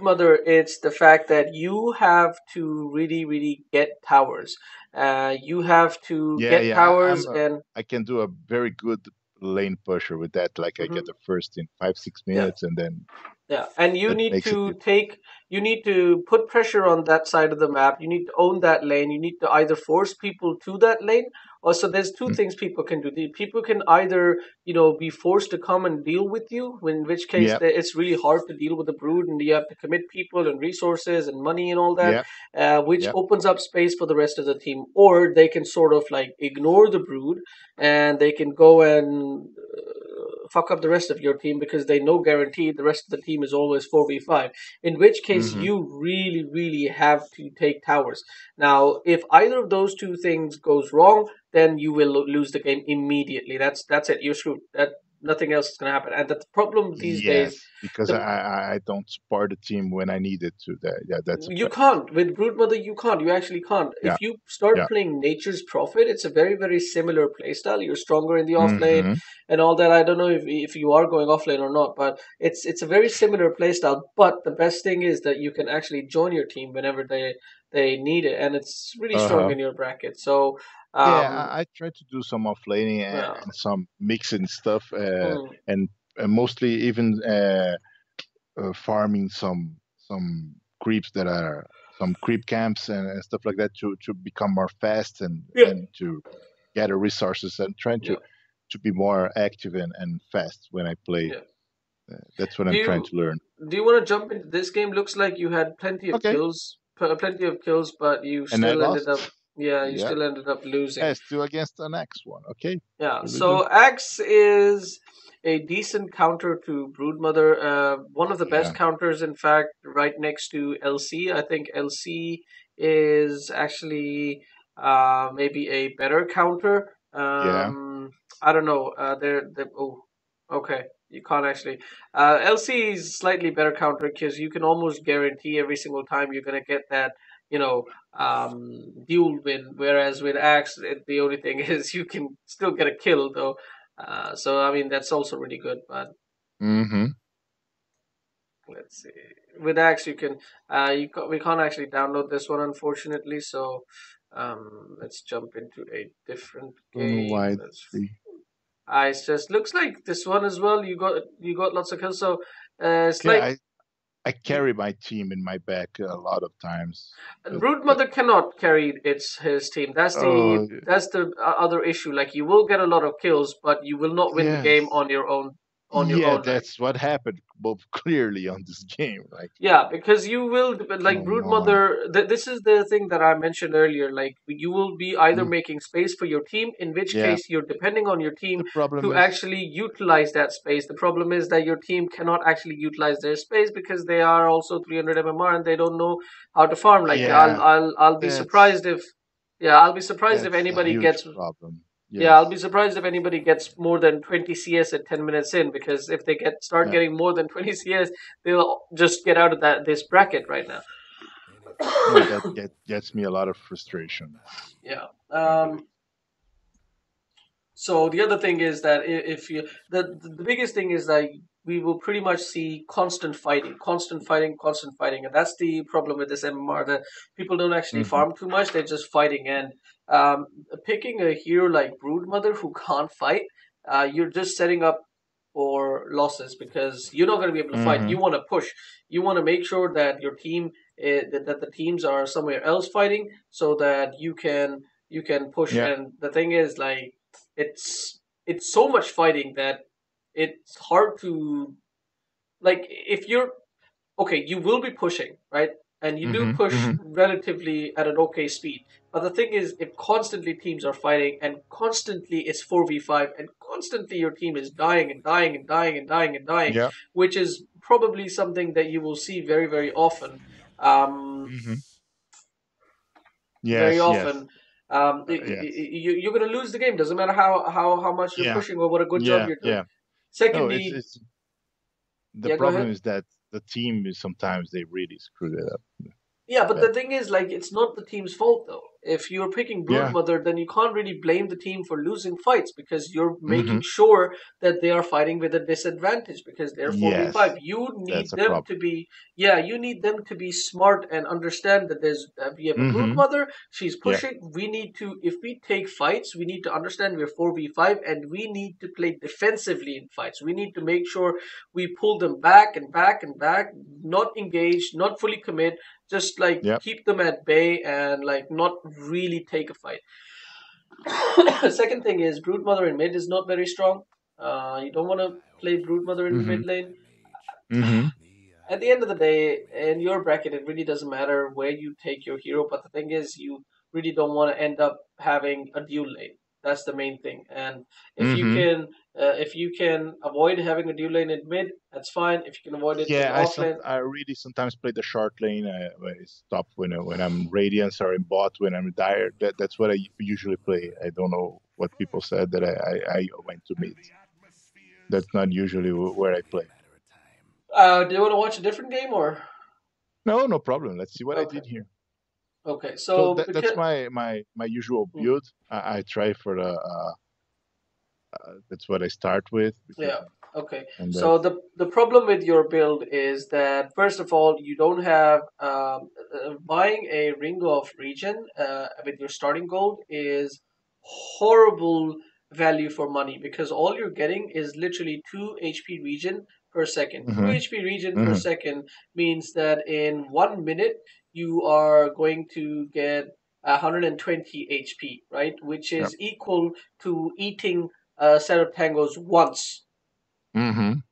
Mother, it's the fact that you have to really, really get towers. Uh, you have to Yeah, get yeah. Towers a, and I can do a very good lane pusher with that. Like I Mhm. get the first in five, six yeah, minutes, and then yeah, and you need to take, you need to put pressure on that side of the map. You need to own that lane. You need to either force people to that lane, or so there's two Mm, things people can do. People can either, you know, be forced to come and deal with you, in which case they- it's really hard to deal with the brood, and you have to commit people and resources and money and all that, yeah, uh, which yeah. opens up space for the rest of the team. Or they can sort of like ignore the brood, and they can go and uh, fuck up the rest of your team because they know guaranteed the rest of the team is always 4v5 in which case hmm you really really have to take towers. Now if either of those two things goes wrong then you will lose the game immediately. That's that's it. You're screwed. That nothing else is going to happen and that's the problem these days Yes, because I, the I I don't support the team when I need it to. That yeah, that's You can't. With Broodmother, you can't. You actually can't. Yeah, If you start yeah. playing Nature's Prophet, it's a very, very similar playstyle. You're stronger in the off lane hmm and all that. I don't know if if you are going off lane or not, but it's it's a very similar playstyle. But the best thing is that you can actually join your team whenever they they need it, and it's really Uh strong in your bracket. So, Yeah, um, I, I try to do some offlaning and, yeah. and some mixing stuff, uh, Mm, and, and mostly even uh, uh, farming some some creeps that are some creep camps and, and stuff like that to to become more fast and yeah. and to gather resources and trying to Yeah. to be more active and, and fast when I play. Yeah. Uh, that's what Do I'm trying to learn. do you want to jump into this game? Looks like you had plenty of Okay, kills, plenty of kills, but you still ended up. Yeah, you Yeah, still ended up losing. yeah, still against an Axe one. Okay, Yeah, what do we so do? Axe is a decent counter to Broodmother. Uh, one of the best Yeah, counters, in fact, right next to LC. I think LC is actually uh, maybe a better counter. yeah, Um, I don't know. Uh, they're, they're oh, okay. You can't actually. Uh, LC is slightly better counter because you can almost guarantee every single time you're gonna get that, you know, um, duel win. Whereas with Axe, it, the only thing is you can still get a kill though. Uh, so I mean that's also really good. But mm-hmm. let's see. With Axe, you can. Uh, you ca- we can't actually download this one unfortunately. So um, let's jump into a different why game. Let's free. I just looks like this one as well. You got you got lots of kills. So uh, it's like I I carry my team in my back a lot of times. But Broodmother cannot carry its his team. That's the oh that's the uh, other issue. Like you will get a lot of kills, but you will not win the game on your own on your yeah, own. Like that's what happened both clearly on this game. Like, yeah, because you will like come on. Broodmother. Th- this is the thing that I mentioned earlier. Like you will be either Mm, making space for your team, in which Yeah, case you're depending on your team to is, actually utilize that space. The problem is that your team cannot actually utilize their space because they are also 300 MMR and they don't know how to farm. Like I'll I'll I'll be that's surprised if yeah I'll be surprised if that's a anybody huge gets problem. Yeah I'll be surprised if anybody gets more than 20 CS at 10 minutes in because if they get start yeah, getting more than 20 CS they'll just get out of that this bracket right now. that get, gets me a lot of frustration. yeah. Um. So the other thing is that if you the the biggest thing is that we will pretty much see constant fighting, constant fighting, constant fighting, and that's the problem with this MMR. That people don't actually hmm farm too much; they're just fighting. And um, picking a hero like Broodmother who can't fight, uh, you're just setting up for losses because you're not going to be able to fight. hmm You want to push. You want to make sure that your team uh, that, that the teams are somewhere else fighting so that you can you can push. Yeah, And the thing is, like, it's it's so much fighting that it's hard to like if you're okay, you will be pushing, right? And you do hmm push hmm relatively at an okay speed. But the thing is, if constantly teams are fighting and constantly it's 4v5 and constantly your team is dying and dying and dying and dying and dying, Yeah, which is probably something that you will see very, very often. Um, hmm very Yes, yes, often. Um, uh, yes, you, you're going to lose the game. Doesn't matter how, how, how much you're yeah, pushing or what a good job you're doing. Yeah. No, it's Secondly, it's the yeah, problem is that the team is sometimes they really screw it up. Yeah, but But the thing is, like, it's not the team's fault though. If you're picking Yeah. Broodmother, then you can't really blame the team for losing fights because you're making hmm sure that they are fighting with a disadvantage because they're 4v5. Yes, You need them problem. to be, yeah, you need them to be smart and understand that there's, that we have a hmm Broodmother, she's Yeah. pushing. We need to, if we take fights, we need to understand we're 4v5 and we need to play defensively in fights. We need to make sure we pull them back and back and back, not engage, not fully commit, just like Yep. keep them at bay and like not really take a fight. Second thing is Broodmother in mid is not very strong. Uh, you don't want to play Broodmother in hmm mid lane. hmm At the end of the day, in your bracket, it really doesn't matter where you take your hero. But the thing is, you really don't want to end up having a dual lane. That's the main thing. And if you hmm can, uh, if you can avoid having a dual lane in mid, that's fine. If you can avoid it Yeah, I off some lane, I really sometimes play the short lane. I, I stop when I, when I'm Radiance or in bot when I'm dire. That that's what I usually play. I don't know what people said that I I, I went to mid. That's not usually where I play. uh, do you want to watch a different game or? No, no problem. Let's see what I did here. Okay, So so that, because that's my my my usual Mm. build. I, I try for the. Uh, uh, that's what I start with. Yeah, okay. and So the the problem with your build is that first of all, you don't have um, uh, buying a ring of regen uh, with your starting gold is horrible value for money because all you're getting is literally two HP regen per second. Two hmm HP regen per hmm second means that in one minute you are going to get 120 HP, right? Which Yep. is equal to eating a set of tangos once. hmm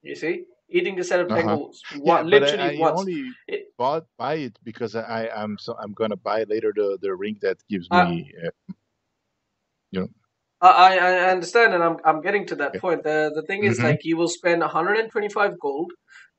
You see, eating a set of Uh-huh. tangos, Yeah, one, I, literally I once. only It, bought buy it because I I'm so I'm gonna buy later the the ring that gives I, me uh, you know I, I understand, and I'm I'm getting to that okay. point. The the thing is, hmm like, you will spend 125 gold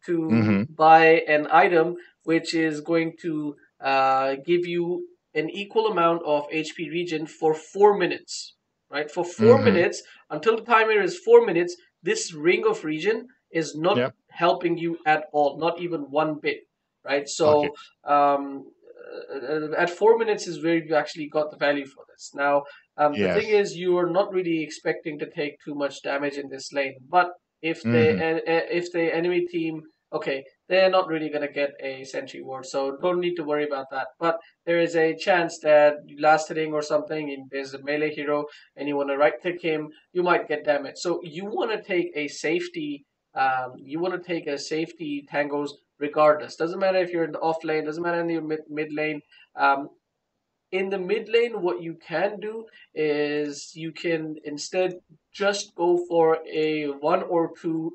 to hmm buy an item which is going to uh, give you an equal amount of HP regen for four minutes, right? For four hmm minutes until the timer is four minutes. This ring of regen is not Yep. helping you at all, not even one bit, right? Okay. So um, uh, at four minutes is where you actually got the value for this. Now, um, the thing is, you are not really expecting to take too much damage in this lane, but if the hmm uh, uh, if the enemy team okay they're not really going to get a sentry ward so don't need to worry about that. But there is a chance that last hitting or something and there's a melee hero and you want to right click him you might get damage so you want to take a safety um, you want to take a safety tangos regardless. Doesn't matter if you're in the off lane doesn't matter in the mid, mid lane. Um, in the mid lane, what you can do is you can instead just go for a one or two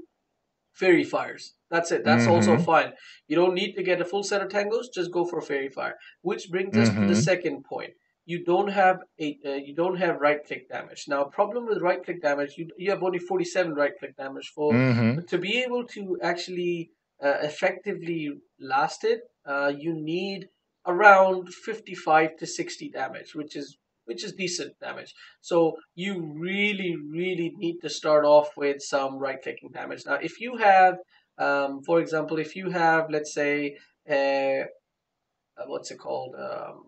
faerie fires. That's it. That's also hmm fine. You don't need to get a full set of tangos. Just go for a faerie fire. Which brings us to the hmm second point. You don't have a uh, you don't have right click damage. Now, problem with right click damage, you you have only forty seven right click damage for hmm to be able to actually uh, effectively last it. Uh, you need around 55 to 60 damage which is which is decent damage so you really really need to start off with some right clicking damage now if you have um, for example if you have let's say uh, uh, what's it called um,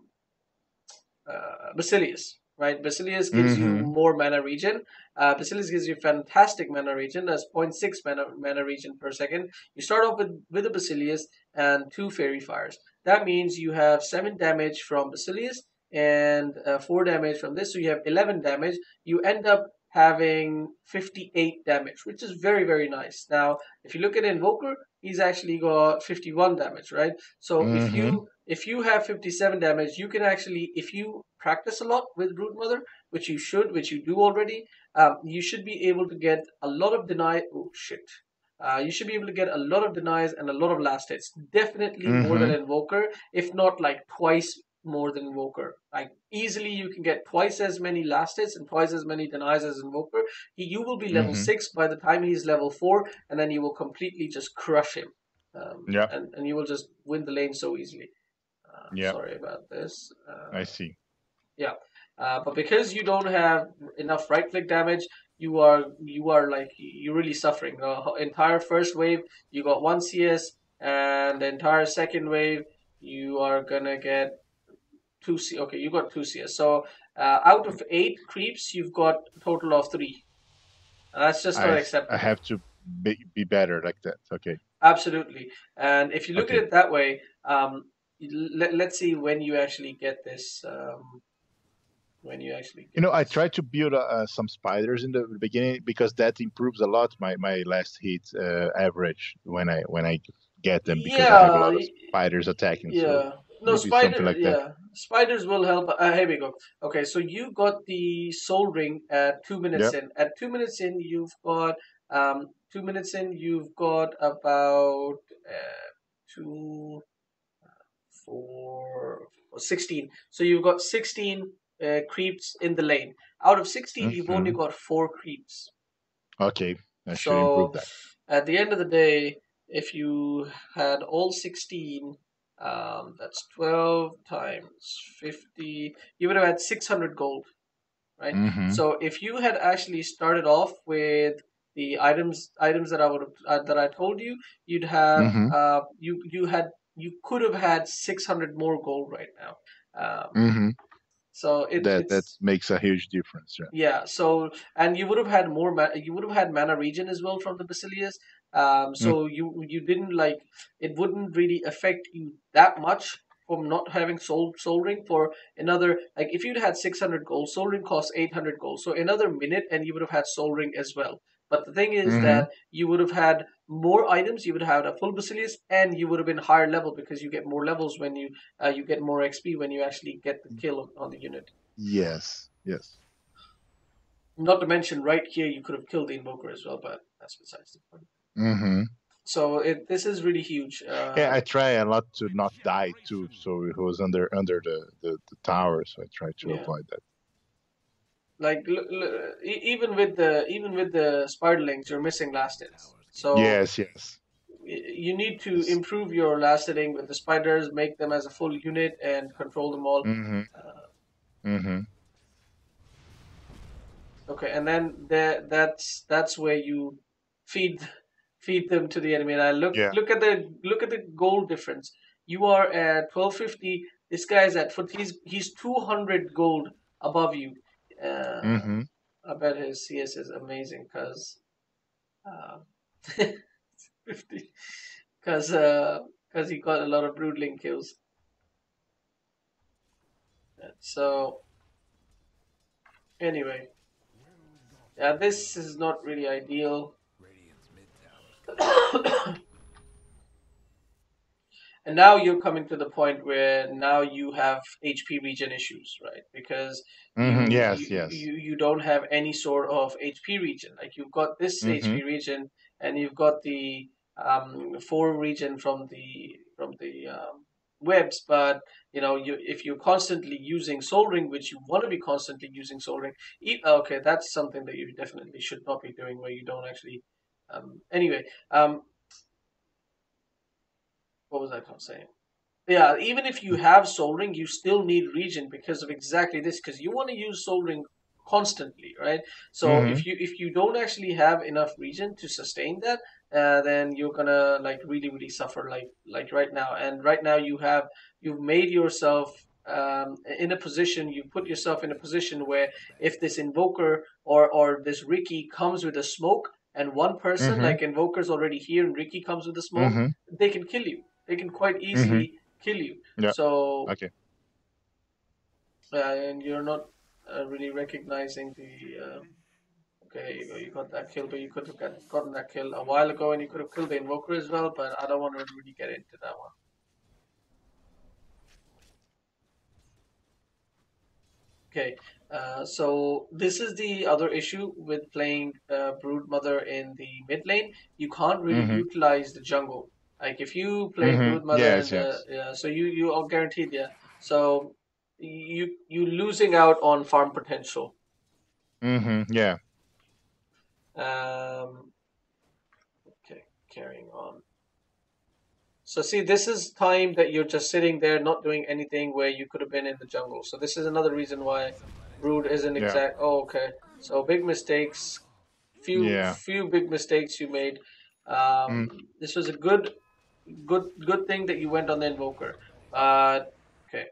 uh, Basilius, right? Basilius gives you hmm more mana regen. Uh, Basilius gives you fantastic mana regen. That's 0.6 mana, mana regen per second. You start off with, with a Basilius and two Faerie Fires. That means you have 7 damage from Basilius and uh, 4 damage from this. So you have 11 damage. You end up having 58 damage, which is very, very nice. Now, if you look at Invoker, he's actually got 51 damage, right? So if hmm you if you have 57 damage, you can actually, if you practice a lot with Broodmother, which you should, which you do already, um, you should be able to get a lot of deny. Oh shit! Uh, you should be able to get a lot of denies and a lot of last hits. Definitely more than hmm Invoker, if not like twice more than Invoker. Like easily, you can get twice as many last hits and twice as many denies as Invoker. He, you will be level hmm six by the time he's level four, and then you will completely just crush him, um, Yeah. and and you will just win the lane so easily. Uh, Yeah. sorry about this. I Uh, see. yeah, uh, but because you don't have enough right click damage, you are you are like you're really suffering. The entire first wave, you got one CS, and the entire second wave, you are gonna get two C. Okay, you got two CS. So uh, out of eight creeps, you've got a total of three. And that's just not I, I have to be, be better like that. Okay. Absolutely. And if you look Okay. at it that way, um, let, let's see when you actually get this. Um, when you actually get You know, I tried to build uh, uh, some spiders in the beginning because that improves a lot my, my last hit uh, average when I when I get them because I have a lot of spiders attacking. So Yeah. No, maybe spider. something like that. Spiders will help. Uh, here we go. Okay, so you got the soul ring at two minutes Yep. in. At two minutes in, you've got um two minutes in, you've got about uh, two, four, 16. So you've got sixteen uh, creeps in the lane. Out of 16 you you've only Mhm. got four creeps. okay, I should improve that. at the end of the day, if you had all 16, um, that's 12 times 50, you would have had 600 gold, right? hmm So if you had actually started off with the items items that I would have uh, that I told you, you'd have Mhm. uh, you you had you could have had 600 more gold right now. Um, hmm so it, That that makes a huge difference. Yeah. yeah, so and you would have had more you would have had mana regen as well from the Basilius. Um, so you you didn't like it wouldn't really affect you that much from not having soul soul ring for another like if you'd had 600 gold, soul ring costs 800 gold. So another minute and you would have had soul ring as well. But the thing is Mhm. that you would have had more items, you would have had a full Basilius, and you would have been higher level because you get more levels when you uh, you get more XP when you actually get the kill on, on the unit. Yes. Yes. Not to mention, right here you could have killed the invoker as well, but that's besides the point. Hmm So it this is really huge. Uh, Yeah, I try a lot to not die too, so it was under under the the, the tower, so I try to Yeah. avoid that. like l- l- even with the even with the spiderlings, you're missing last hits. So Yes, yes. you need to improve your last hitting with the spiders, make them as a full unit, and control them all. Mm-hmm. Uh, hmm okay, and then that that's that's where you feed feed them to the enemy. And I look Yeah. look at the look at the goal difference. You are at twelve fifty. This guy's at foot. He's he's two hundred gold above you. Uh, hmm I bet his CS is amazing because uh, fifty because because he got a lot of broodling kills. So anyway, yeah, this is not really ideal. And now you're coming to the point where now you have HP regen issues, right? Because hmm you, Yes, you, yes. you you don't have any sort of HP regen. Like you've got this Mhm. HP regen, and you've got the um, four regen from the from the um, webs. But you know, you if you're constantly using Soul Ring, which you want to be constantly using Soul Ring, e- okay, that's something that you definitely should not be doing, where you don't actually. Um, anyway, um, what was I saying? Yeah, even if you have Soul Ring, you still need Regen because of exactly this. Because you want to use Soul Ring constantly, right? So Mhm. if you if you don't actually have enough Regen to sustain that, uh, then you're gonna like really really suffer like like right now. And right now you have you've made yourself um, in a position. You put yourself in a position where if this Invoker or or this Riki comes with a smoke. And one person, Mhm. like Invoker's already here, and Riki comes with a smoke, hmm they can kill you. They can quite easily kill you. Yeah. So, Okay. uh, and you're not uh, really recognizing the. Uh, okay, you, go, you got that kill, but you could have got, gotten that kill a while ago, and you could have killed the invoker as well. But I don't want to really get into that one. Okay, uh, so this is the other issue with playing uh, Brood Mother in the mid lane. You can't really Mhm. utilize the jungle. Like if you play Mhm. Brood Mother, Yes, in the, yes. yeah, so you you are guaranteed, yeah. So you you losing out on farm potential. Mm-hmm. Yeah. Um, okay, carrying on. So see, this is time that you're just sitting there, not doing anything, where you could have been in the jungle. So this is another reason why Brood isn't Yeah. exact. Oh, okay. So big mistakes, few Yeah. few big mistakes you made. Um, This was a good, good, good thing that you went on the invoker. But okay.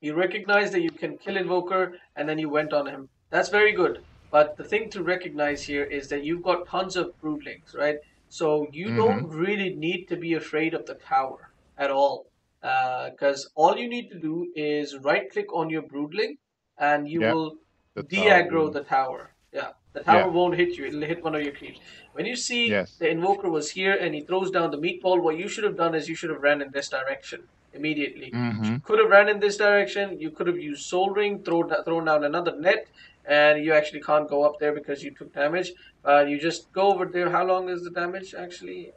You recognized that you can kill Invoker, and then you went on him. That's very good. But the thing to recognize here is that you've got tons of broodlings, right? So you Mhm. don't really need to be afraid of the tower at all. Because all you need to do is right click on your broodling and you Yeah, will The de-aggro tower. the tower. Yeah, the tower Yeah. won't hit you. It'll hit one of your creeps. When you see Yes. the invoker was here and he throws down the meatball, what you should have done is you should have ran in this direction immediately. hmm Could have ran in this direction. You could have used Soul Ring, thrown thrown down another net, and you actually can't go up there because you took damage. Uh, you just go over there. How long is the damage actually?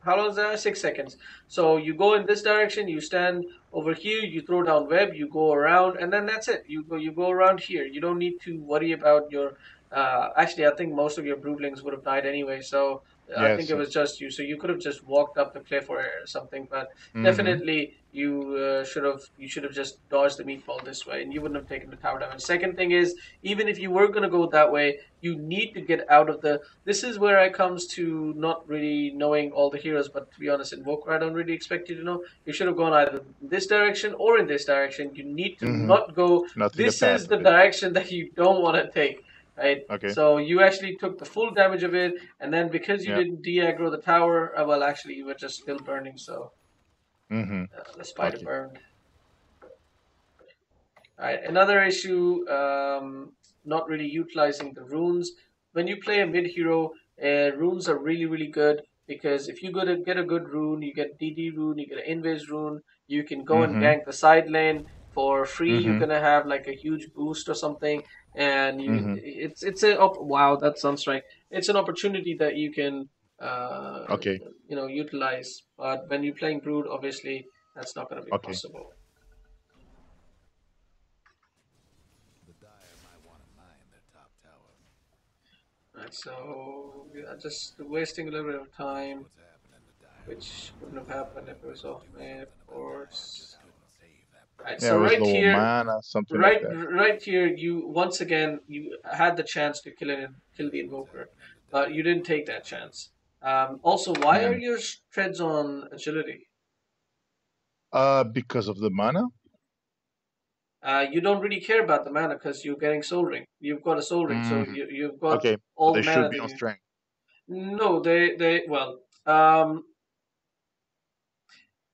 How long is that? Six seconds. So you go in this direction, you stand over here, you throw down web, you go around, and then that's it. You go you go around here. You don't need to worry about your. Uh, actually, I think most of your broodlings would have died anyway. So I think it was just you. So you could have just walked up the cliff or something. But hmm definitely you uh, should have you should have just dodged the meatball this way, and you wouldn't have taken the tower damage. Second thing is, even if you were gonna go that way, you need to get out of the. This is where I comes to not really knowing all the heroes, but to be honest, in Invoker, I don't really expect you to know. You should have gone either in this direction or in this direction. You need to Mhm. not go. Not This the is the direction that you don't want to take. Right. Okay. So you actually took the full damage of it, and then because you Yeah. didn't de-aggro the tower, uh, well, actually you were just still burning. So hmm uh, the spider Okay. burned. Alright, another issue, um, not really utilizing the runes. When you play a mid hero, uh, runes are really, really good because if you go to get a good rune, you get DD rune, you get an invis rune, you can go and Mhm. gank the side lane for free. You're Mhm. gonna have like a huge boost or something, and you, Mhm. it's it's a op- wow that's sunstrike. It's an opportunity that you can uh, Okay. you know utilize. But when you're playing brood, obviously that's not gonna be Okay. possible. The Dire might want to mine their top tower. Right, so yeah, just wasting a little bit of time, What's happening to Dire? which wouldn't have happened if it was off of course. Couldn't save that. Right, Yeah, so right here, mana, something right, like right here, you once again you had the chance to kill it, and kill the invoker, but you didn't take that chance. Um, also, why Yeah. are your treads on agility? Uh, because of the mana. Uh, you don't really care about the mana because you're getting soul ring. You've got a soul ring, so Mhm. you, you've got Okay, all they the mana. should be on you- strength. No, they they well, um,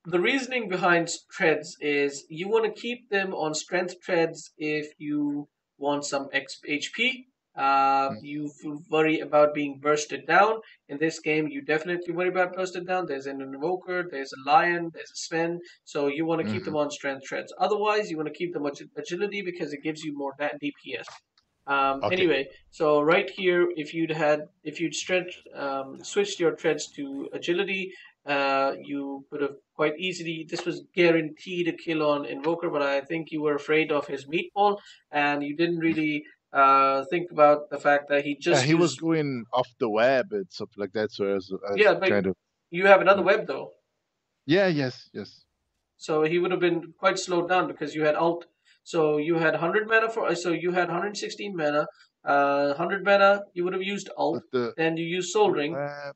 the reasoning behind treads is you want to keep them on strength treads if you want some X- HP. Uh, Mm. you worry about being bursted down. In this game, you definitely worry about bursted down. There's an invoker, there's a lion, there's a Sven. So you want to keep Mhm. them on strength treads. Otherwise, you want to keep them on agility because it gives you more DPS. Um, Okay. Anyway, so right here, if you'd had, if you'd stretched, um, switched your treads to agility, uh, you could have quite easily. This was guaranteed a kill on Invoker, but I think you were afraid of his meatball, and you didn't really uh, think about the fact that he Yeah, just. he was going off the web and stuff like that. So I was, I was Yeah, but- kind of You have another web though, yeah, yes, yes. so he would have been quite slowed down because you had alt. So you had 100 mana for. So you had 116 mana. Uh, 100 mana. You would have used alt. The Then you use Soul Ring. uh,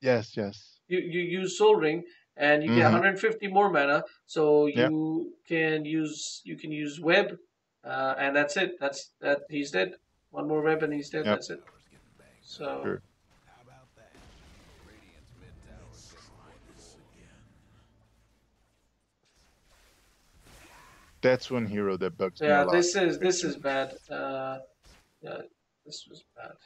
yes, yes. You, you use Soul Ring and you get Mhm. 150 more mana, so Yeah. you can use you can use web, uh, and that's it. That's that he's dead. One more web and he's dead. Yep. That's it. Tower's getting banged. So Sure. How about that? Radiant's mid tower's getting this again. That's one hero that bugs me a yeah, this is this is bad. Uh, yeah, this was bad.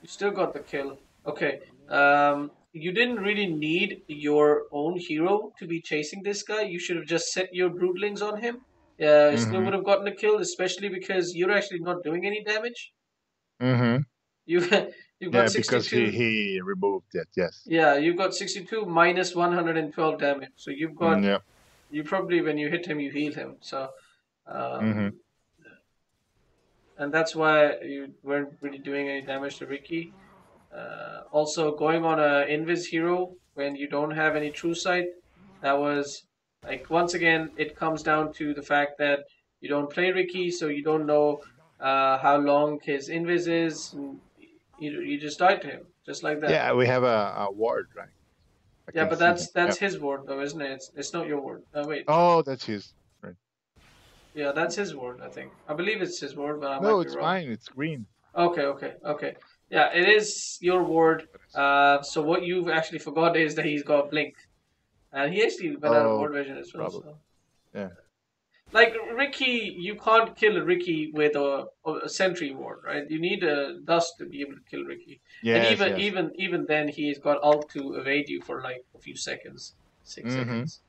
You still got the kill. Okay. Um, you didn't really need your own hero to be chasing this guy. You should have just set your broodlings on him. Yeah, you still would have gotten a kill, especially because you're actually not doing any damage. Mm-hmm. You you've Yeah, got because 62. he he removed it. Yes. Yeah, you've got 62 minus 112 damage. So you've got Mm, yeah. you probably when you hit him you heal him. So um, Mhm. and that's why you weren't really doing any damage to Riki. Uh, also, going on a invis hero when you don't have any true sight, that was like once again it comes down to the fact that you don't play Riki, so you don't know uh, how long his invis is. And you you just died to him just like that. Yeah, we have a, a ward, right? I Yeah, but that's that's his ward though, isn't it? It's, it's not your ward. Uh, wait. Oh, that's his. Right. Yeah, that's his ward, I think. I believe it's his ward, but I No, might be it's wrong. mine. It's green. Okay, okay, okay. Yeah, it is your ward. Uh, so what you've actually forgot is that he's got blink, and he actually went out of Oh, ward vision as well. So. Yeah. Like Riki, you can't kill Riki with a, a sentry ward, right? You need a dust to be able to kill Riki. Yes, and even yes. even even then, he's got ult to evade you for like a few seconds, 6 Mhm. seconds.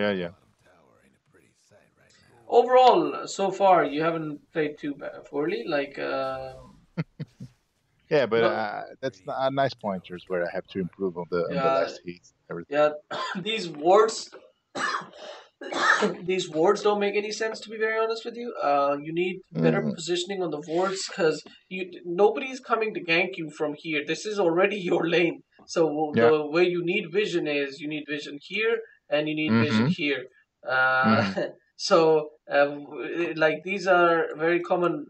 Yeah, yeah. Tower ain't a pretty sight right now. Overall, so far you haven't played too poorly. Like. Um, Yeah, but uh, that's n- uh, nice pointers where I have to improve on the, on the last heat. Everything. Yeah, these wards, these wards don't make any sense to be very honest with you. Uh, you need better Mhm. positioning on the wards because you nobody's coming to gank you from here. This is already your lane. So the way you need vision is you need vision here and you need vision Mhm. here. Uh, so um, like these are very common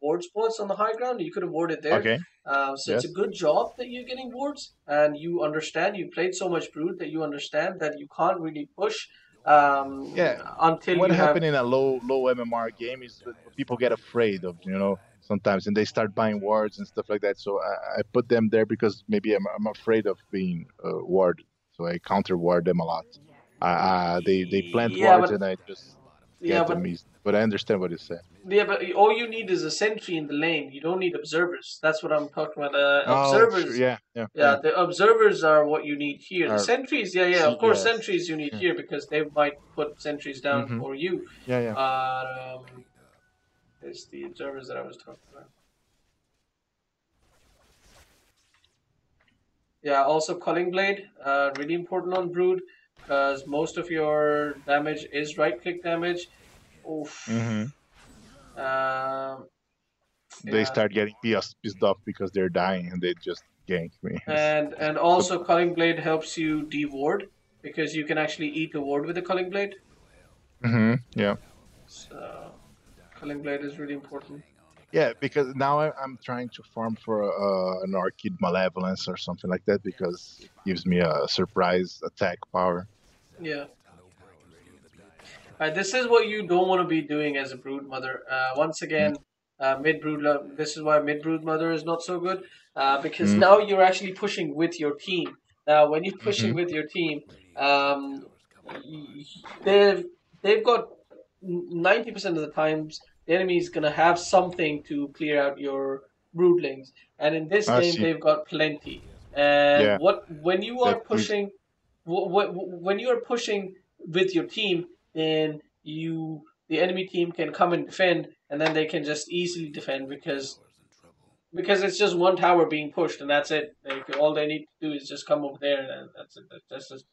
ward spots on the high ground. You could have warded there. Okay. Um, so it's a good job that you're getting wards, and you understand. You played so much brood that you understand that you can't really push. Um, Yeah. Until What happened have. in a low low MMR game is that people get afraid of you know sometimes and they start buying wards and stuff like that. So I, I put them there because maybe I'm, I'm afraid of being uh, ward, so I counter ward them a lot. Uh, uh, they they plant Yeah, wards but- and I just get Yeah, but them. But I understand what you said. Yeah, but all you need is a sentry in the lane. You don't need observers. That's what I'm talking about. Uh, Oh, observers. sure, yeah, yeah, Yeah, the observers are what you need here. The sentries, yeah, yeah, of course, yes. sentries you need Yeah. here because they might put sentries down Mhm. for you. yeah, yeah. But um, it's the observers that I was talking about. Yeah, also Quelling Blade, uh, really important on Brood because most of your damage is right click damage. Oof. hmm Um, They yeah. start getting pissed, pissed off because they're dying and they just gank me. And and also Quelling Blade helps you de-ward because you can actually eat a ward with a Quelling Blade. Mm-hmm, Yeah. So Quelling Blade is really important. Yeah, because now I'm trying to farm for uh, an Orchid Malevolence or something like that because it gives me a surprise attack power. Yeah. Alright, this is what you don't want to be doing as a brood mother. Uh, once again, uh, mid brood. This is why mid brood mother is not so good uh, because Mm. now you're actually pushing with your team. Now, when you're pushing with your team, um, they've they've got ninety percent of the times the enemy is gonna have something to clear out your broodlings, and in this I game see. they've got plenty. And Yeah. what when you are pushing, wh- wh- when you are pushing with your team, then you the enemy team can come and defend, and then they can just easily defend because because it's just one tower being pushed, and that's it. Like, all they need to do is just come over there, and that's it. That's just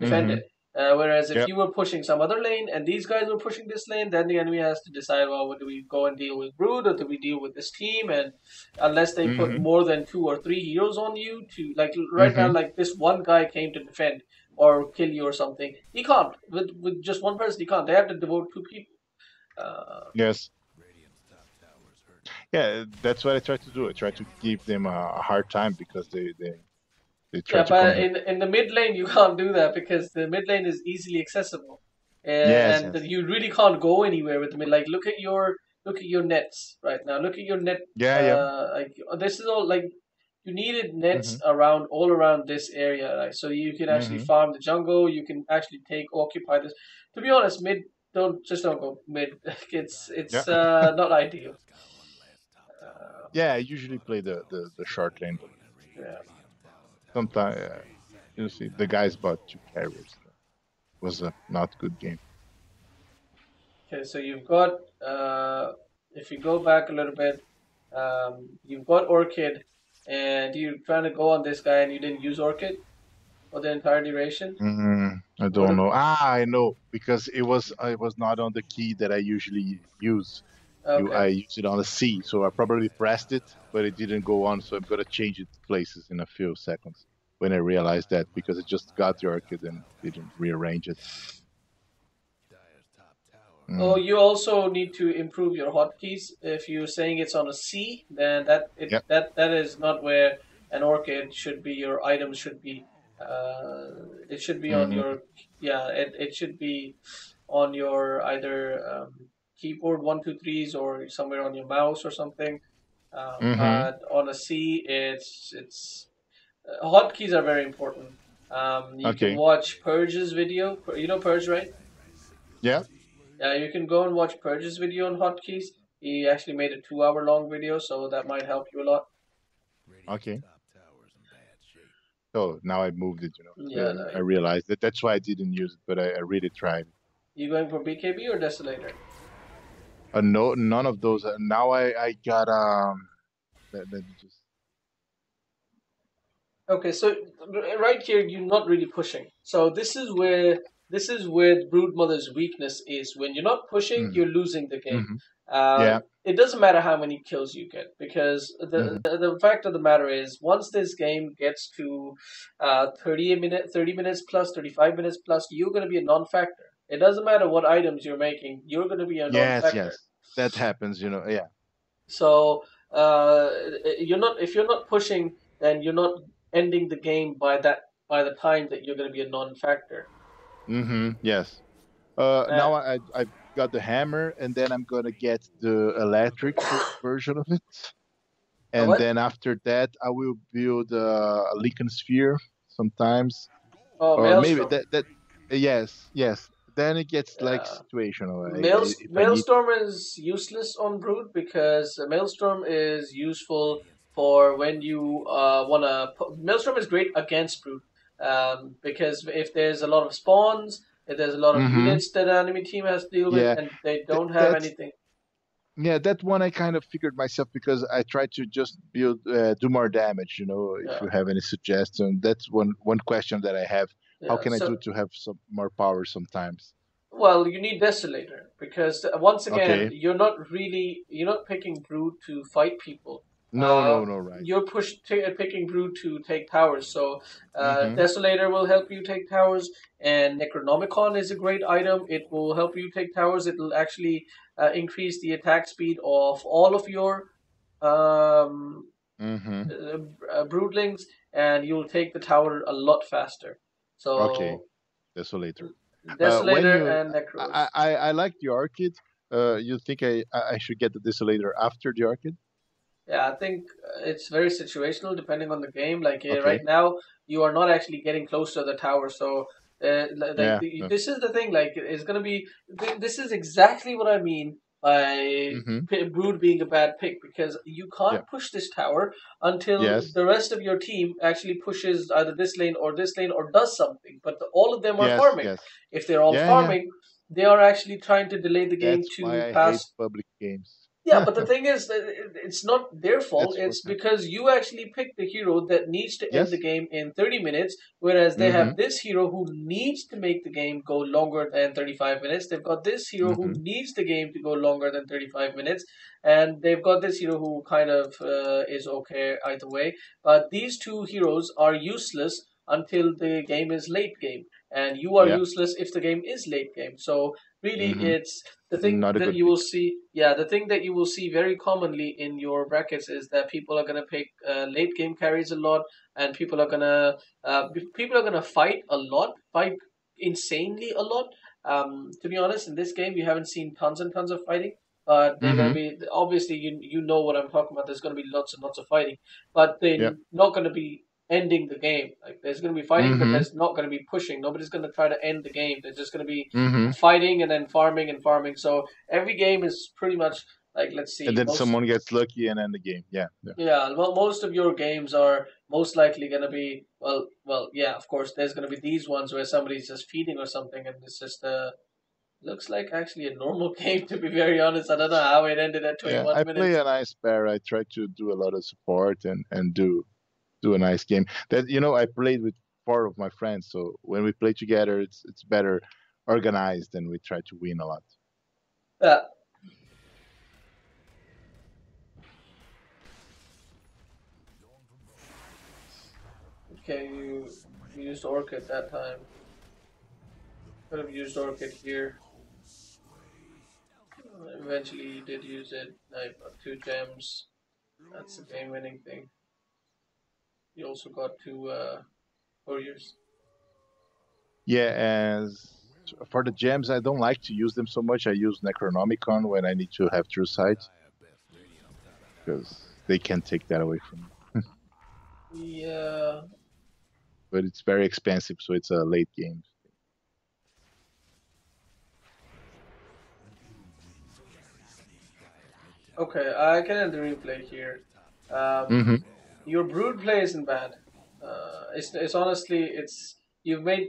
defend Mhm. it. Uh, whereas if Yep. you were pushing some other lane and these guys were pushing this lane, then the enemy has to decide, well, do we go and deal with Brood or do we deal with this team? And unless they put Mhm. more than two or three heroes on you to, like right Mm-hmm. now, like this one guy came to defend or kill you or something, he can't. With with just one person, he can't. They have to devote two people. Uh, Yes. Yeah, that's what I try to do. I try to give them a, hard time because they they, they try yeah, to but in in the mid lane you can't do that because the mid lane is easily accessible, and, Yes, and yes. you really can't go anywhere with the mid. Like look at your look at your nets right now. Look at your net. Yeah, yeah. Uh, like this is all like you needed nets Mm-hmm. around all around this area, right? so you can actually Mhm. farm the jungle. You can actually take occupy this. To be honest, mid don't just don't go mid. It's it's Yeah. uh, not ideal. Uh, Yeah, I usually play the, the, the short lane, yeah. sometimes uh, you see the guys bought two carriers. It was a not good game. Okay, so you've got, uh, if you go back a little bit, um, you've got Orchid, and you're trying to go on this guy, and you didn't use Orchid for the entire duration. Mm, I don't know. Ah, I know because it was it was not on the key that I usually use. You, I used it on the C, so I probably pressed it, but it didn't go on. So I'm gonna change it places in a few seconds when I realized that because it just got the orchid and didn't rearrange it. Dire's top tower. Mm. Oh, you also need to improve your hotkeys. If you're saying it's on a C, then that it, Yep. that that is not where an Orchid should be. Your items should be. Uh, it should be on hmm your yeah. It it should be on your either um, keyboard one two threes or somewhere on your mouse or something. Uh, hmm but on a C, it's it's uh, hotkeys are very important. Um, you can Okay. watch Purge's video. You know Purge, right? Yeah. Yeah, you can go and watch Purge's video on hotkeys. He actually made a two-hour long video, so that might help you a lot. Okay. top tower's in bad shape. So now I moved it. You know, Yeah, Uh, no, I realized that. That's why I didn't use it, but I, I really tried. you going for BKB or Desolator? Uh, no, none of those. Uh, now I I got um. Let, let me just. Okay, so right here you're not really pushing. So this is where this is where Broodmother's weakness is. When you're not pushing, Mhm. you're losing the game. Mhm. Uh, Yeah. It doesn't matter how many kills you get because the, Mhm. the the fact of the matter is once this game gets to uh, 30 minute, 30 minutes plus, 35 minutes plus, you're going to be a non-factor. It doesn't matter what items you're making, you're going to be a Yes, non-factor. yes, that happens. You know, yeah. So uh, you're not if you're not pushing, then you're not ending the game by that by the time that you're going to be a non-factor. Mm-hmm. Yes. Uh, Uh, now I I got the hammer, and then I'm gonna get the electric version of it, and what? then after that I will build a Linken sphere sometimes, Oh, or maybe that that yes yes. Then it gets like Yeah. situational. I- I- Mael- need is useless on Brood because Maelstrom is useful for when you uh, wanna. Maelstrom is great against Brood um, because if there's a lot of spawns, if there's a lot of Mhm. units that the enemy team has to deal with, Yeah, and they don't have that's anything. yeah that one I kind of figured myself because I try to just build uh, do more damage. You know, if Yeah. you have any suggestion, that's one one question that I have. How Yeah, can I do to have some more power sometimes? Well, you need Desolator because uh, once again, Okay. you're not really you're not picking Brood to fight people. No, Uh, no, no, right. You're push t- uh, picking Brood to take towers. So uh, Mhm. Desolator will help you take towers, and Necronomicon is a great item. It will help you take towers. It will actually uh, increase the attack speed of all of your um, Mm-hmm. uh, uh, broodlings, and you'll take the tower a lot faster. So Okay. Desolator. Desolator you- and Necros. I, I I like the. Uh, you think I I should get the Desolator after the Orchid? Yeah, I think uh, it's very situational depending on the game. Like uh, Okay. right now, you are not actually getting close to the tower, so uh, li- like Yeah, the, this is the thing. Like it's gonna be. th- This is exactly what I mean by Mm-hmm. P- Brood being a bad pick because you can't push this tower until Yes. the rest of your team actually pushes either this lane or this lane or does something. But the, all of them are Yes, farming. yes. If they're all Yeah, yeah. farming, they are actually trying to delay the game That's to why I pass hate public games. Yeah, but the thing is, it's not their fault. That's It's because you actually picked the hero that needs to end the game in 30 minutes, whereas they have Mm-hmm. this hero who needs to make the game go longer than 35 minutes. They've got this hero who Mhm. needs the game to go longer than 35 minutes, and they've got this hero who kind of uh, is okay either way. But these two heroes are useless until the game is late game, and you are Yeah. useless if the game is late game. So really, Mhm. it's the thing Not that you will see. Yeah, the thing that you will see very commonly in your brackets is that people are gonna pick uh, late game carries a lot, and people are gonna uh, people are gonna fight a lot, fight insanely a lot. Um, to be honest, in this game, you haven't seen tons and tons of fighting. But they're gonna be obviously you you know what I'm talking about. There's gonna be lots and lots of fighting, but they're not gonna be ending the game. Like there's gonna be fighting, but Mhm. there's not gonna be pushing. Nobody's gonna try to end the game. They're just gonna be Mm-hmm. fighting and then farming and farming. So every game is pretty much like let's see. And then most, someone gets lucky and end the game. Yeah. yeah. Yeah, well, most of your games are most likely gonna be well, well, yeah. Of course, there's gonna be these ones where somebody's just feeding or something, and it's just uh looks like actually a normal game. To be very honest, I don't know how it ended at Yeah, 21 I minutes. play a nice pair. I try to do a lot of support and and do do a nice game. That you know, I played with four of my friends, so when we play together, it's it's better organized and we try to win a lot. Yeah. Okay, you used Orchid that time. Could have used Orchid here. Eventually, you did use it. I you've got two gems. That's the game winning thing. You also got two uh, couriers. Yeah, as for the gems, I don't like to use them so much. I use Necronomicon when I need to have True Sight because they can take that away from me. Yeah. But it's very expensive, so it's a late game. Okay, I can end the replay here. Um, hmm your brood play isn't bad. Uh, it's it's honestly it's you've made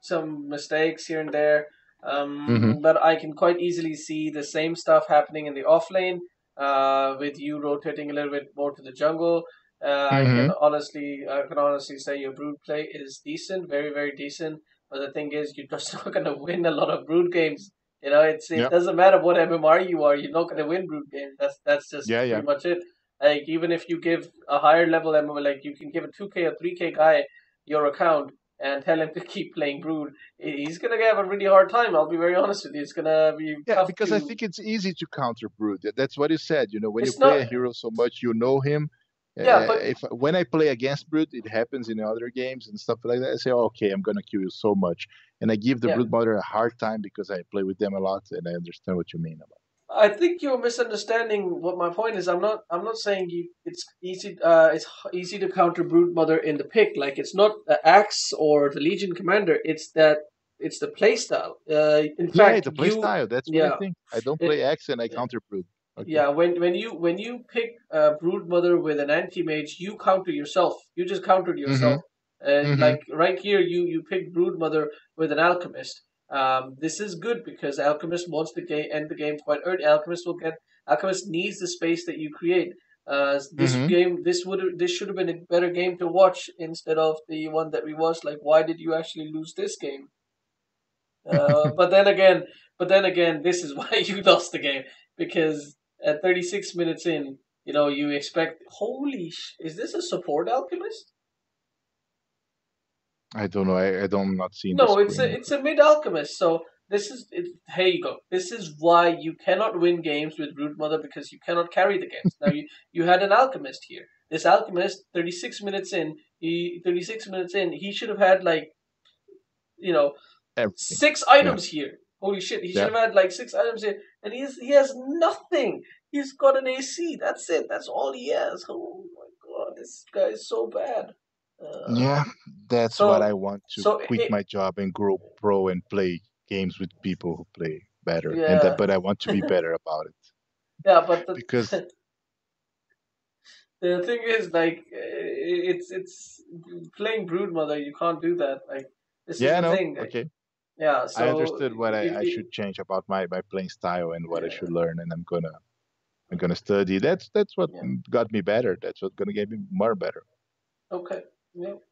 some mistakes here and there, um, Mhm. but I can quite easily see the same stuff happening in the off lane. Uh, with you rotating a little bit more to the jungle, uh, I can honestly I can honestly say your brood play is decent, very very decent. But the thing is, you're just not gonna win a lot of brood games. You know, it's it Yep. doesn't matter what MMR you are, you're not gonna win brood games. That's that's just Yeah, yeah. pretty much it. Like even if you give a higher level MMR, like you can give a two K or three K guy your account and tell him to keep playing Brood, he's gonna have a really hard time. I'll be very honest with you. It's gonna be Yeah, tough because to, I think it's easy to counter Brood. That's what you said. You know, when It's you play a hero so much, you know him. Yeah, Uh, but- if when I play against Brood, it happens in other games and stuff like that. I say, oh, okay, I'm gonna kill you so much, and I give the Yeah. Brood Mother a hard time because I play with them a lot, and I understand what you mean about. I think you're misunderstanding what my point is. I'm not. I'm not saying you. It's easy. Uh, it's easy to counter Brood Mother in the pick. Like it's not the Axe or the Legion Commander. It's that. It's the playstyle. Uh, in Yeah, fact, the play you, style. That's what yeah. I think. I don't It- play Axe and I counter Brood. Okay. Yeah, when when you when you pick uh, Brood Mother with an anti mage, you counter yourself. You just countered yourself. And Mhm. like right here, you you pick Brood Mother with an alchemist. Um, this is good because alchemist wants to ga- end the game quite early. Alchemist will get alchemist needs the space that you create. Uh, this Mhm. game, this would this should have been a better game to watch instead of the one that we watched. Like, why did you actually lose this game? Uh, but then again, but then again, this is why you lost the game because at 36 minutes in, you know, you expect, holy, sh- is this a support alchemist? I don't know. I, I don't I'm not seeing. the No, it's a it's a mid alchemist. So this is it. Here you go. This is why you cannot win games with Brood Mother because you cannot carry the games. now you you had an alchemist here. This alchemist, 36 minutes in, he 36 minutes in, he should have had like, you know, Everything. six items here. Holy shit, he Yeah. should have had like six items here, and he's he has nothing. He's got an AC. That's it. That's all he has. Oh my god, this guy is so bad. Uh, Yeah, that's so- what I want to so quit it- my job and grow pro and play games with people who play better. And Yeah. that, but I want to be better about it. Yeah, but the, Because- the thing is, like, it's it's playing Brood Mother. You can't do that. Like, this Yeah, is the no, thing. okay. Yeah, so I understood what I, I should change about my, my playing style and what I should learn, and I'm gonna I'm gonna study. That's that's what Yeah. got me better. That's what's gonna get me more better. Okay. Yep.